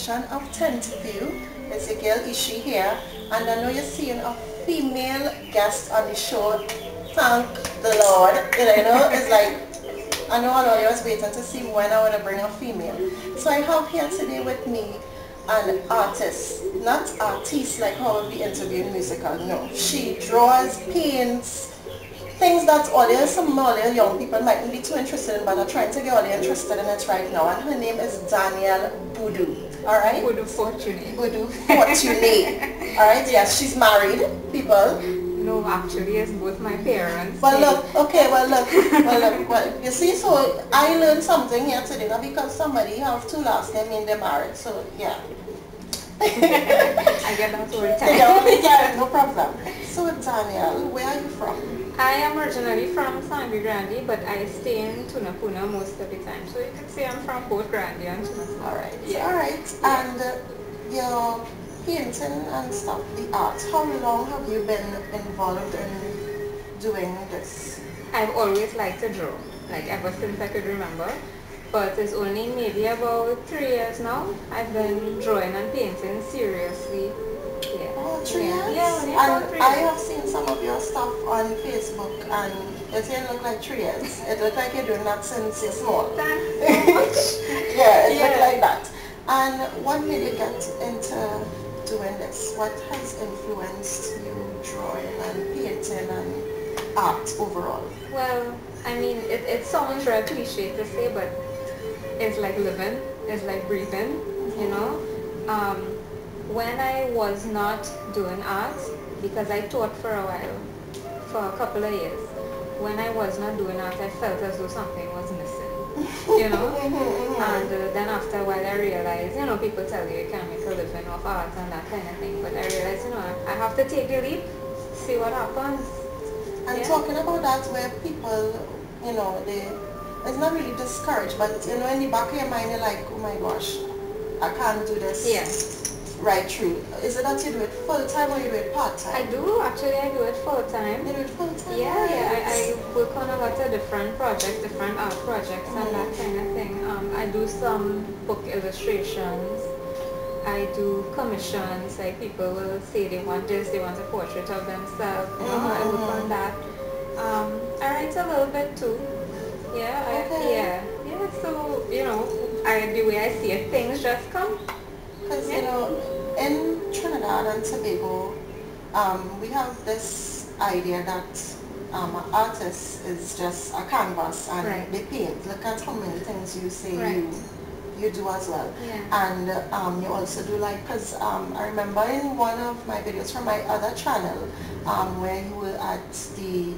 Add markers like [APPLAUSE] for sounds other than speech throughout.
edition of girl Ishi here and I know you're seeing a female guest on the show. Thank the Lord. You know, it's like I know a lot of you was waiting to see when I would bring a female. So I have here today with me an artist, not artist like how we interview in musical, no. She draws, paints, things that all the some all young people mightn't be too interested in, but are trying to get all interested in it right now. And her name is Danielle Boodoo. All right. Boodoo Fortuné. Boodoo Fortuné. all right. Yes, she's married. People. No, actually, it's both my parents. Well, look. Okay. Well, look. Well, look. Well, you see, so I learned something here today, now because somebody have two last name in their marriage. So yeah. [LAUGHS] I get that all the [LAUGHS] time. yeah, no problem. So Daniel, where are you from? I am originally from Sangre Grande, but I stay in Tunapuna most of the time. So you can say I'm from both Grande and Tunapuna. All right. Yeah. All right. And uh, your painting and stuff, the art. How long have you been involved in doing this? I've always liked to draw, like ever since I could remember. But it's only maybe about three years now I've been drawing and painting seriously. Yeah. Oh, three yeah. years? Yeah, And I have seen some of your stuff on Facebook and it didn't look like three years. It looked like you're doing that since you're small. [LAUGHS] Yeah, it Yeah. looked like that. And what made you get into doing this? What has influenced you drawing and painting and art overall? Well, I mean, it, it sounds very cliche to say, but it's like living, it's like breathing, you know. Um, when I was not doing art, because I taught for a while, for a couple of years, when I was not doing art, I felt as though something was missing, you know. [LAUGHS] and uh, then after a while, I realized, you know, people tell you you can't make a living off art and that kind of thing, but I realized, you know, I, I have to take the leap, see what happens. And Yeah. talking about that where people, you know, they, it's not really discouraged, but you know, in the back of your mind, you're like, oh my gosh, I can't do this Yeah. Right through. Is it that you do it full time or you do it part time? I do, actually I do it full time. You do it full time? Yeah, yeah, I, I work on a lot of different projects, different art projects and that kind of thing. Um, I do some book illustrations. I do commissions, like people will say they want this, they want a portrait of themselves, you know, I work on that. Um, I write a little bit too. Yeah, I, Okay. yeah, yeah, so, you know, I, the way I see it, things just come. Because, you know, in Trinidad and Tobago, um, we have this idea that um, an artist is just a canvas and Right. they paint. Look at how many things you say Right. you you do as well. Yeah. And um, you also do like, because um, I remember in one of my videos from my other channel um, where you were at the,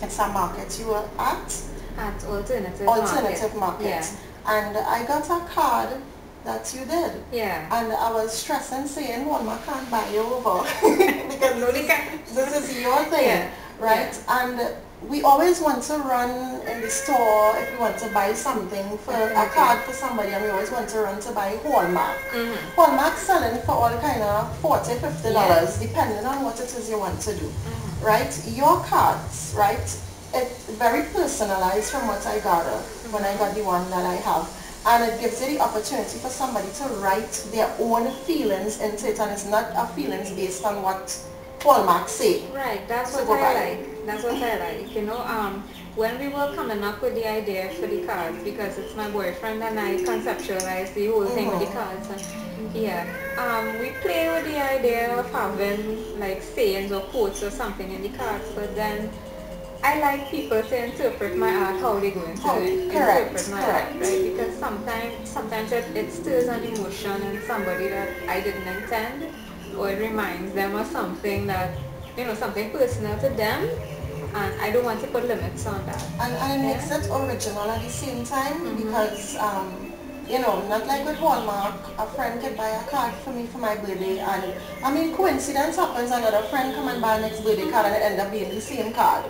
it's a market you were at, At alternative alternative market. Yeah. And I got a card that you did. Yeah. And I was stressing saying, Walmart can't buy you over [LAUGHS] because No, they can't. this is your thing, Yeah, right? And we always want to run in the store if we want to buy something for a card for somebody and we always want to run to buy Hallmark. Mhm. Hallmark selling for all kind of 40 50 dollars depending on what it is you want to do, Mm-hmm. right? Your cards, right? It's very personalized from what I gather when I got the one that I have. And it gives you the opportunity for somebody to write their own feelings into it and it's not a feelings based on what Paul Hallmark say. Right, that's So what I back. like. That's what I like. You know, um, when we were coming up with the idea for the cards, because it's my boyfriend and I conceptualized the whole thing with the cards. And, yeah, um, we play with the idea of having like sayings or quotes or something in the cards, but then I like people to interpret my art how they're going to How- interpret my correct. art, right? Because sometimes, sometimes it, it stirs an emotion in somebody that I didn't intend, or it reminds them of something that, you know, something personal to them, and I don't want to put limits on that. And, and it makes it original at the same time because, um, you know, not like with Hallmark, a friend could buy a card for me for my birthday and, I mean, coincidence happens, another friend come and buy next birthday card and it end up being the same card.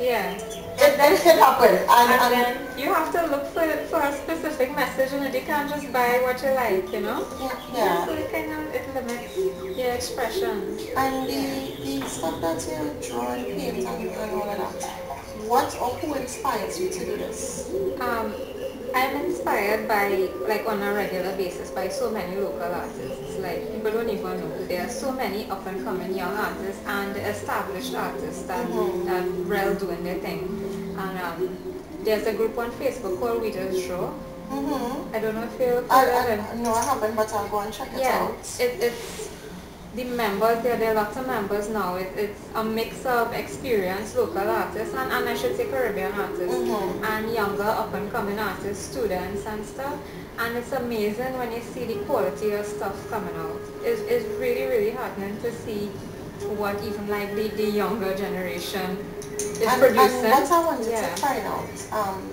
Yeah, it, then it can happen. And, And and, then you have to look for, for a specific message and you can't just buy what you like, you know? yeah. So it kind of, it limits your expression. And the, the stuff that you draw and paint and, and all of that, what or who inspires you to do this? Um, I'm inspired by, like on a regular basis, by so many local artists. Like, people don't even know. There are so many up and coming young artists and established artists that, Mhm. that really doing their thing. And um, there's a group on Facebook called We Just Draw. Mm-hmm. I don't know if you've heard of it. I, no, I haven't, but I'll go and check it Yeah, out. it, it's the members, there, there are lots of members now. It, it's a mix of experienced local artists and, and I should say Caribbean artists Mhm. and younger up and coming artists, students and stuff. And it's amazing when you see the quality of stuff coming out. It's, it's really, really heartening to see what even like the, the younger generation is and, producing. and what I wanted yeah. to find out, um,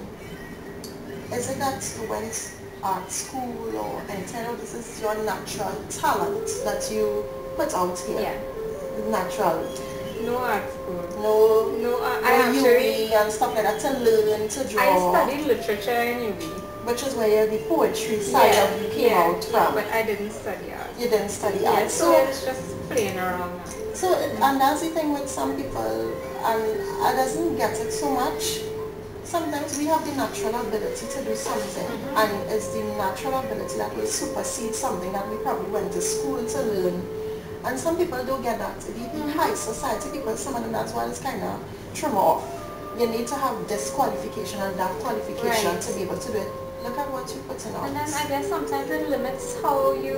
is it that you went art school or anything, this is your natural talent that you put out here? Yeah. Natural. No art school. No, No, I, no I actually, and stuff like that to learn to draw. I studied literature in UB. Which is where the poetry side of you came out from. But I didn't study art. You didn't study Yeah, art. so So, it's just playing around now. so and that's the thing with some people, and I doesn't get it so much. Sometimes we have the natural ability to do something, Mhm. and it's the natural ability that will supersede something that we probably went to school to learn. And some people don't get that. The, Mhm. high society people, some of them, that's why it's kind of trim off. You need to have this qualification and that qualification Right. to be able to do it. Look at what you're putting out. And then I guess sometimes it limits how you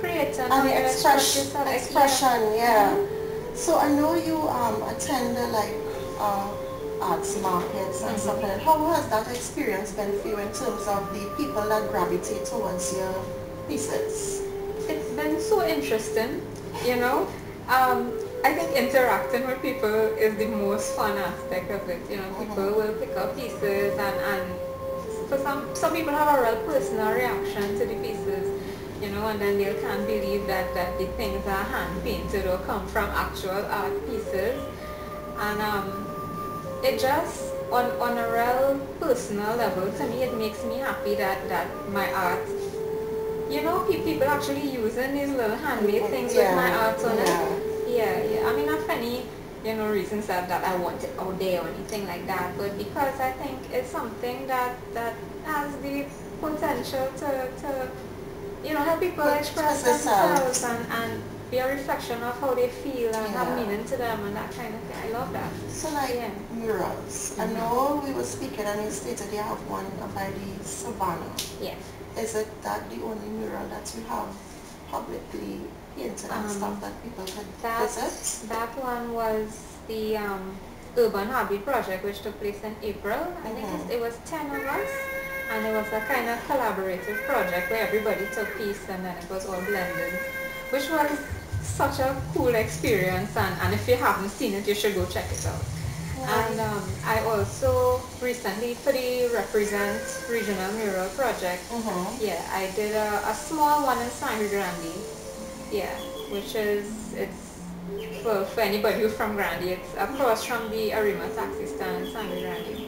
create and, and the express express, yourself. expression, yeah. So I know you um, attend uh, like uh, arts markets and Mhm. stuff like that. How has that experience been for you in terms of the people that gravitate towards your pieces? It's been so interesting, you know. Um, I think interacting with people is the most fun aspect of it. You know, people Mhm. will pick up pieces and, and for some some people have a real personal reaction to the pieces, you know, and then they can't believe that, that the things are hand painted or come from actual art pieces. And um, it just on on a real personal level to me it makes me happy that, that my art you know, pe- people actually using these little handmade things with my art on yeah. it. Yeah, yeah. I mean, not for any, you know, reasons that, that I want it out there or anything like that, but because I think it's something that, that has the potential to, to you know, help people express Express themselves. and, and be a reflection of how they feel and have meaning to them and that kind of thing. I love that. So like Yeah. murals. I Mhm. know we were speaking and you stated you have one by the Savannah. Yeah. Is it that the only mural that you have publicly painted and Um, stuff that people can That, visit? that one was the um, Urban Hobby Project, which took place in April. I think Mhm. it's- it was 10 of us, and it was a kind of collaborative project where everybody took piece and then it was all blended, which was such a cool experience. And, and if you haven't seen it, you should go check it out. And um, I also recently, for the Represent Regional Mural Project, Mm-hmm. yeah, I did a, a small one in Sangre Grande. Yeah, which is, it's, for, for anybody who's from Grande, it's across from the Arima taxi stand in Sangre Grande.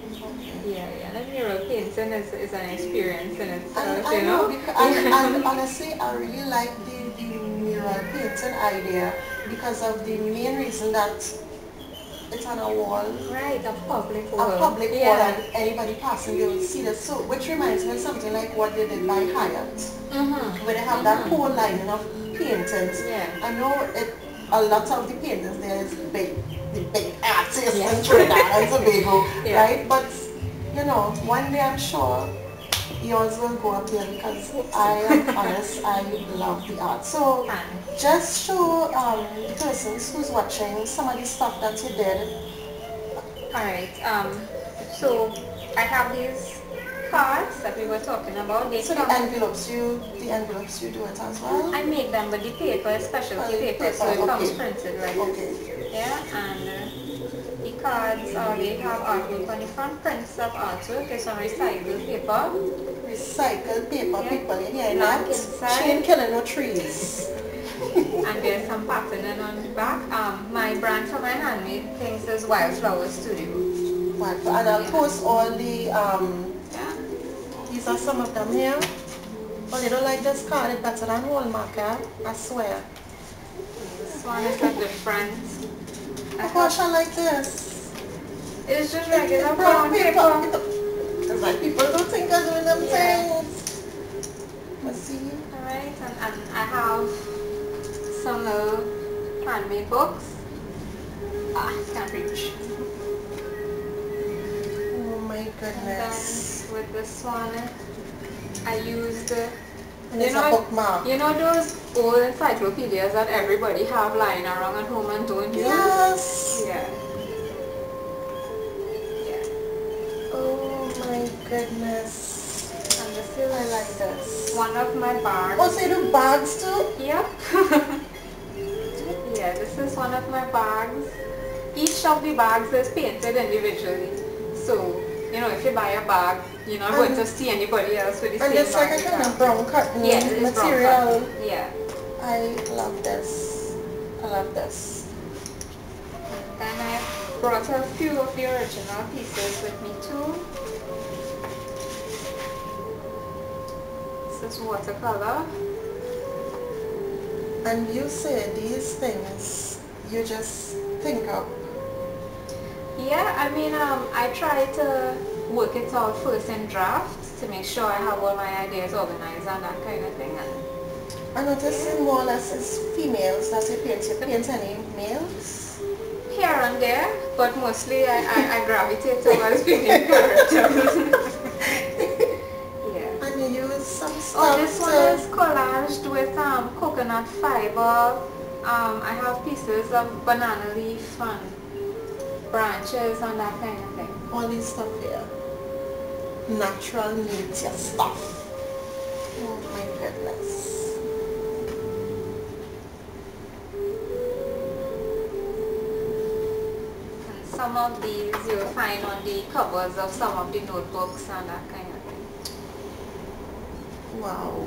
Yeah, yeah, and mural painting is, is an experience in And itself, I you know, know? because, and, [LAUGHS] and honestly, I really like the, the mural painting idea because of the main reason that it's on a wall, Right, a public wall. a wall. public wall, yeah. and anybody passing you will see this. So, which reminds me of something like what they did by Hyatt, Mm-hmm. where they have that whole line of paintings. Yeah. I know it. A lot of the paintings there is big, the big artists Yeah. in Trinidad and Tobago, [LAUGHS] Yeah. right? But you know, one day I'm sure yours will go up there because I am honest, I love the art. So just show um, the persons who's watching some of the stuff that you did. Alright, um, so I have these cards that we were talking about. They So the envelopes, you the envelopes you do it as well. I make them, but the paper is specialty Oh, the paper, so paper, it comes printed like this. Okay. Yeah, and uh, cards, uh, they have artwork on the front, prints of artwork. It's on recycled paper. Recycled paper, Yeah. people, Blank that? inside. She killing no trees. [LAUGHS] and there's some patterning on the back. Um, my brand for my handmade things is Wildflower Studio. Wonderful. And I'll Yeah. post all the, um, Yeah. these are some of them here. Oh, they don't like this card. It's better than Hallmark, eh? I swear. This one is a different. I Of course I like this. It's just regular brown paper. It's like people don't think I'm doing them Yeah. things. Let's see. Alright, and, and I have some little handmade books. Ah, can't reach. Oh my And goodness. then with this one, I used, And you it's know, a bookmark. you know those old encyclopedias that everybody have lying around at home and don't use? Yes. Goodness. And this is I like this. one of my bags. Oh, so you do bags too? Yep. [LAUGHS] yeah, this is one of my bags. Each of the bags is painted individually. So, you know, if you buy a bag, you're not going to see anybody else with the And same it's like a kind of brown cotton yeah, brown material. cotton. Yeah. I love this. I love this. And I brought a few of the original pieces with me too. This is watercolor. And you say these things you just think of. Yeah, I mean, um, I try to work it out first in draft to make sure I have all my ideas organized and that kind of thing. And I notice in more or less it's females that you paint. You paint any males? here and there, but mostly I, I, I gravitate towards female characters. Coconut fiber. Um, I have pieces of banana leaf and branches and that kind of thing. all this stuff here. Natural nature stuff. Oh my goodness. And some of these you'll find on the covers of some of the notebooks and that kind of thing. Wow.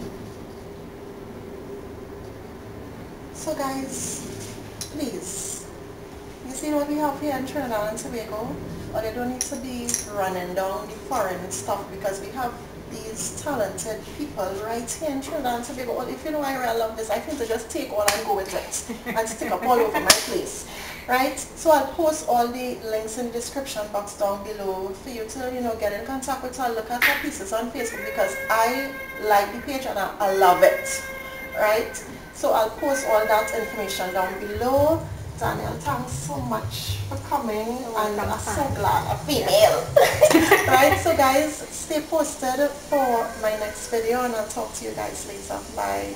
So guys, please, you see what we have here in Trinidad and Tobago? Or they don't need to be running down the foreign stuff because we have these talented people right here in Trinidad and Tobago. Well, if you know I really love this, I think to just take all and go with it and stick up all over my place. Right? So I'll post all the links in the description box down below for you to, you know, get in contact with her, look at her pieces on Facebook because I like the page and I, I love it. Right? So I'll post all that information down below. Daniel, thanks so much for coming and I'm so glad a female. [LAUGHS] right, so guys, stay posted for my next video and I'll talk to you guys later. Bye.